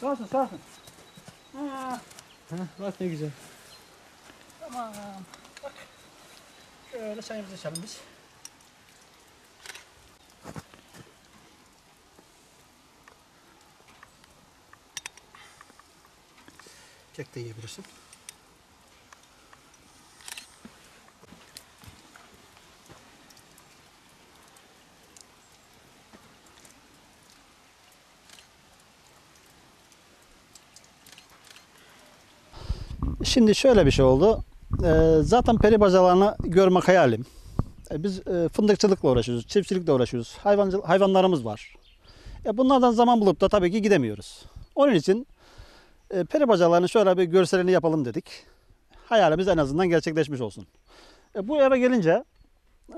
Sağ olsun sağ olsun. Ha, Bak ne güzel. tamam. Bak. Şöyle çayımızı içelim biz. Kek de yiyebilirsin. Şimdi şöyle bir şey oldu. Ee, zaten peri bacalarını görmek hayalim. Ee, biz e, fındıkçılıkla uğraşıyoruz, çiftçilikle uğraşıyoruz. Hayvancı, hayvanlarımız var. E, bunlardan zaman bulup da tabii ki gidemiyoruz. Onun için e, peri bacalarını şöyle bir görselini yapalım dedik. Hayalimiz en azından gerçekleşmiş olsun. E, bu eve gelince,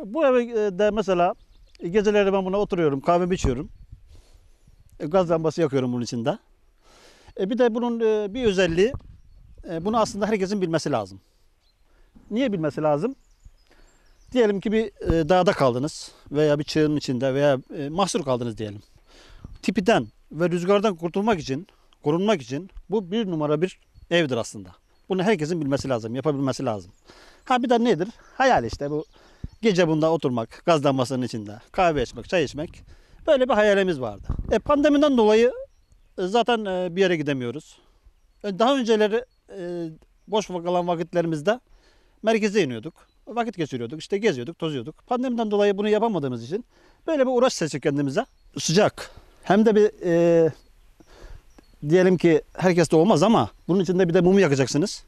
bu eve e, de mesela e, geceleri ben buna oturuyorum, kahvemi içiyorum. E, gaz lambası yakıyorum bunun içinde. E, bir de bunun e, bir özelliği, e, bunu aslında herkesin bilmesi lazım. Niye bilmesi lazım? Diyelim ki bir e, dağda kaldınız veya bir çığın içinde veya e, mahsur kaldınız diyelim. Tipiden ve rüzgardan kurtulmak için, korunmak için bu bir numara bir evdir aslında. Bunu herkesin bilmesi lazım, yapabilmesi lazım. Ha bir de nedir? Hayal işte bu. Gece bunda oturmak, gaz lambasının içinde, kahve içmek, çay içmek. Böyle bir hayalimiz vardı. E, pandemiden dolayı e, zaten bir yere gidemiyoruz. Daha önceleri e, boş kalan vakitlerimizde merkeze iniyorduk. Vakit geçiriyorduk. işte geziyorduk, tozuyorduk. Pandemiden dolayı bunu yapamadığımız için böyle bir uğraş seçtik kendimize. Sıcak. Hem de bir e, diyelim ki herkes de olmaz ama bunun içinde bir de mumu yakacaksınız.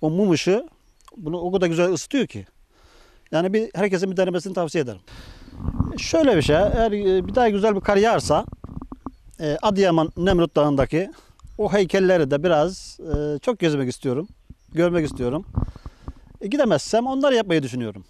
O mum ışığı bunu o kadar güzel ısıtıyor ki. Yani bir herkesin bir denemesini tavsiye ederim. Şöyle bir şey, eğer e, bir daha güzel bir kar yağarsa e, Adıyaman Nemrut Dağı'ndaki o heykelleri de biraz e, çok gezmek istiyorum. Görmek istiyorum. E, gidemezsem onları yapmayı düşünüyorum.